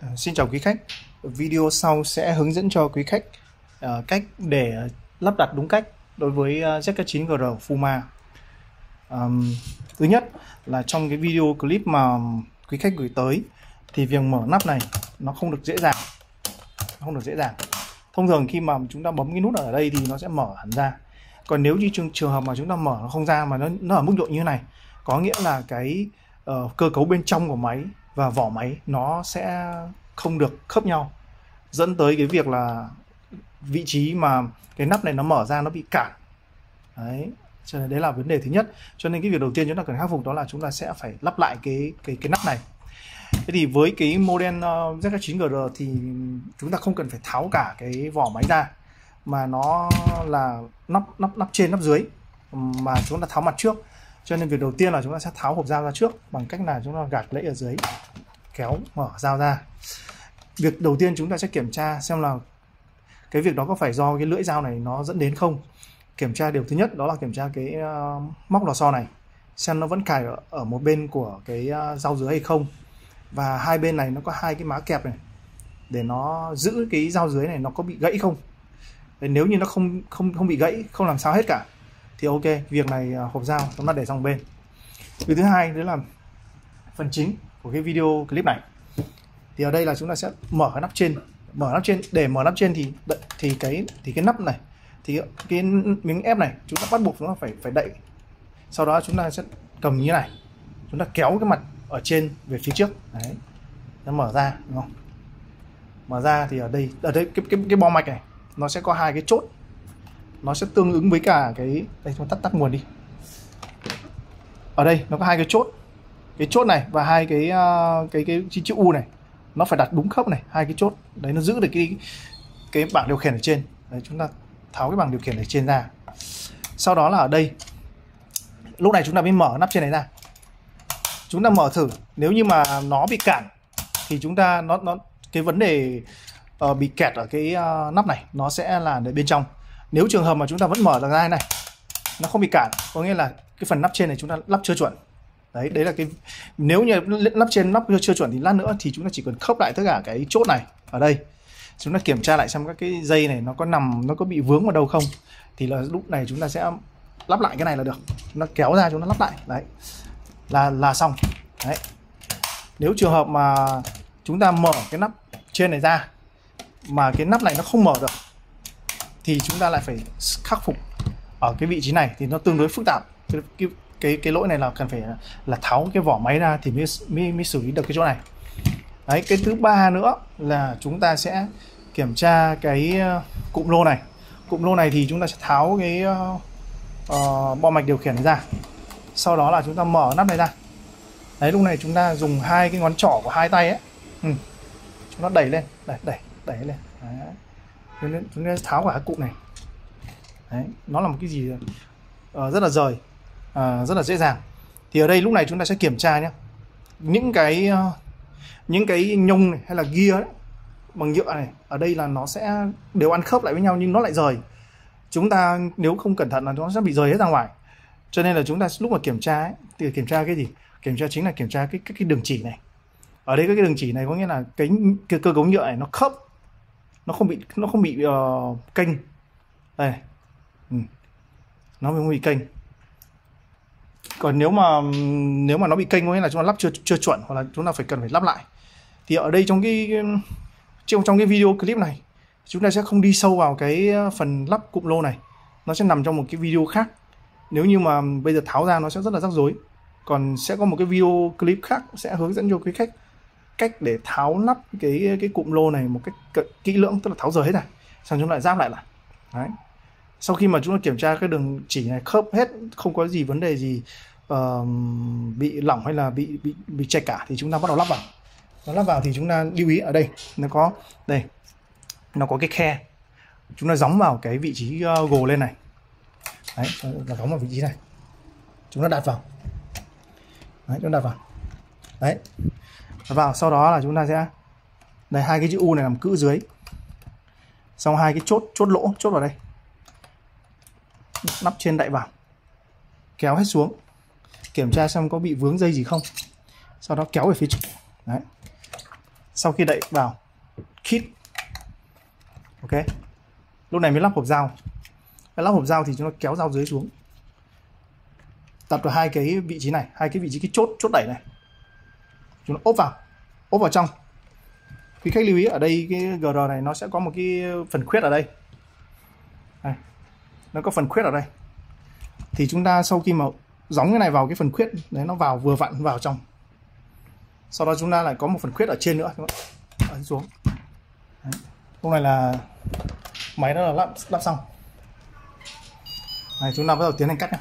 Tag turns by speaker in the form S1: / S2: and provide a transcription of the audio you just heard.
S1: À, xin chào quý khách. Video sau sẽ hướng dẫn cho quý khách uh, cách để à, lắp đặt đúng cách đối với ZK9GR Fuma. Um, thứ nhất là trong cái video clip mà quý khách gửi tới thì việc mở nắp này nó không được dễ dàng. Không được dễ dàng. Thông thường khi mà chúng ta bấm cái nút ở đây thì nó sẽ mở hẳn ra. Còn nếu như trường, trường hợp mà chúng ta mở nó không ra mà nó nó ở mức độ như thế này, có nghĩa là cái uh, cơ cấu bên trong của máy và vỏ máy nó sẽ không được khớp nhau dẫn tới cái việc là vị trí mà cái nắp này nó mở ra nó bị cản. Đấy cho nên đấy là vấn đề thứ nhất. Cho nên cái việc đầu tiên chúng ta cần khắc phục đó là chúng ta sẽ phải lắp lại cái cái cái nắp này. Thế thì với cái model ờ, uh, ZK9GR thì chúng ta không cần phải tháo cả cái vỏ máy ra mà nó là nắp nắp nắp trên nắp dưới mà chúng ta tháo mặt trước. Cho nên việc đầu tiên là chúng ta sẽ tháo hộp dao ra trước bằng cách là chúng ta gạt lấy ở dưới kéo mở dao ra. Việc đầu tiên chúng ta sẽ kiểm tra xem là cái việc đó có phải do cái lưỡi dao này nó dẫn đến không. Kiểm tra điều thứ nhất đó là kiểm tra cái uh, móc lò xo này xem nó vẫn cài ở, ở một bên của cái uh, dao dưới hay không. Và hai bên này nó có hai cái má kẹp này để nó giữ cái dao dưới này nó có bị gãy không. Để nếu như nó không không không bị gãy không làm sao hết cả thì ok việc này ờ, hộp dao chúng ta để sang bên. Việc thứ hai đấy là phần chính của cái video clip này. Thì ở đây là chúng ta sẽ mở cái nắp trên. Mở nắp trên, để mở nắp trên thì thì cái thì cái nắp này, thì cái miếng ép này chúng ta bắt buộc chúng ta phải phải đậy. Sau đó chúng ta sẽ cầm như thế này. Chúng ta kéo cái mặt ở trên về phía trước. Đấy. Nó mở ra, đúng không? Mở ra thì ở đây ở đây cái cái cái bo mạch này, nó sẽ có hai cái chốt. Nó sẽ tương ứng với cả cái, đây, chúng ta tắt tắt nguồn đi. Ở đây nó có hai cái chốt cái chốt này và hai cái uh, cái cái chữ U này nó phải đặt đúng khớp này hai cái chốt đấy nó giữ được cái cái bảng điều khiển ở trên. Đấy chúng ta tháo cái bảng điều khiển ở trên ra. Sau đó là ở đây. Lúc này chúng ta mới mở nắp trên này ra. Chúng ta mở thử. Nếu như mà nó bị cản thì chúng ta nó nó cái vấn đề uh, bị kẹt ở cái uh, nắp này nó sẽ là ở bên trong. Nếu trường hợp mà chúng ta vẫn mở được ra này nó không bị cản có nghĩa là cái phần nắp trên này chúng ta lắp chưa chuẩn đấy đấy là cái nếu như lắp trên nắp chưa chuẩn thì lát nữa thì chúng ta chỉ cần khớp lại tất cả cái chốt này ở đây. Chúng ta kiểm tra lại xem các cái dây này nó có nằm, nó có bị vướng vào đâu không. Thì là lúc này chúng ta sẽ lắp lại cái này là được. Chúng ta kéo ra chúng ta lắp lại. Đấy, là là xong. Đấy. Nếu trường hợp mà chúng ta mở cái nắp trên này ra mà cái nắp này nó không mở được, thì chúng ta lại phải khắc phục ở cái vị trí này thì nó tương đối phức tạp cái cái lỗi này là cần phải là tháo cái vỏ máy ra thì mới mới, mới xử lý được cái chỗ này. Đấy cái thứ ba nữa là chúng ta sẽ kiểm tra cái ờ, cụm lô này. Cụm lô này thì chúng ta sẽ tháo cái uh, bo mạch điều khiển này ra. Sau đó là chúng ta mở nắp này ra. Đấy lúc này chúng ta dùng hai cái ngón trỏ của hai tay ấy. Ừ. chúng ta đẩy lên. Đẩy đẩy đẩy lên. Đấy. chúng ta tháo cả cái cụm này. Đấy nó là một cái gì uh, rất là rời à, rất là dễ dàng. Thì ở đây lúc này chúng ta sẽ kiểm tra nhé. Những cái ờ, những cái nhông này hay là gear ấy, bằng nhựa này ở đây là nó sẽ đều ăn khớp lại với nhau nhưng nó lại rời. Chúng ta nếu không cẩn thận là nó sẽ bị rời hết ra ngoài. Cho nên là chúng ta lúc mà kiểm tra ấy, thì kiểm tra cái gì? Kiểm tra chính là kiểm tra cái cái, cái đường chỉ này. Ở đây cái đường chỉ này có nghĩa là cái, cái cơ cấu nhựa này nó khớp nó không bị nó không bị uh, kênh. Đây ừ. nó không bị kênh còn nếu mà nếu mà nó bị kênh có nghĩa là chúng ta lắp chưa chưa chuẩn hoặc là chúng ta phải cần phải lắp lại. Thì ở đây trong cái, trong trong cái video clip này, chúng ta sẽ không đi sâu vào cái phần lắp cụm lô này. Nó sẽ nằm trong một cái video khác. Nếu như mà bây giờ tháo ra nó sẽ rất là rắc rối. Còn sẽ có một cái video clip khác sẽ hướng dẫn cho quý khách cách để tháo lắp cái cái cụm lô này một cách kỹ lưỡng, tức là tháo rời hết này, xong chúng lại giáp lại lại. Đấy sau khi mà chúng ta kiểm tra cái đường chỉ này khớp hết không có gì vấn đề gì uh, bị lỏng hay là bị bị bị chệch cả thì chúng ta bắt đầu lắp vào. Nó lắp vào thì chúng ta lưu ý ở đây nó có đây nó có cái khe. Chúng ta gióng vào cái vị trí uh, gồ lên này. Đấy là gióng vào vị trí này. Chúng ta đặt vào. Đấy chúng ta đặt vào. Đấy. Đặt vào sau đó là chúng ta sẽ đây hai cái chữ u này làm cữ dưới. Xong hai cái chốt chốt lỗ chốt vào đây nắp trên đậy vào kéo hết xuống. Kiểm tra xem có bị vướng dây gì không. Sau đó kéo về phía trước. Đấy. Sau khi đậy vào khít ok. Lúc này mới lắp hộp dao. Cái lắp hộp dao thì chúng ta kéo dao dưới xuống. Đặt vào hai cái vị trí này, hai cái vị trí cái chốt chốt đẩy này. Chúng ta ốp vào ốp vào trong. Quý khách lưu ý, ở đây cái GR này nó sẽ có một cái phần khuyết ở đây. Đây nó có phần khuyết ở đây. Thì chúng ta sau khi mà gióng cái này vào cái phần khuyết, đấy, nó vào vừa vặn vào trong. Sau đó chúng ta lại có một phần khuyết ở trên nữa ấn xuống. Đấy. lúc này là máy nó là lắp lắp xong. Này, chúng ta bắt đầu tiến hành cắt nha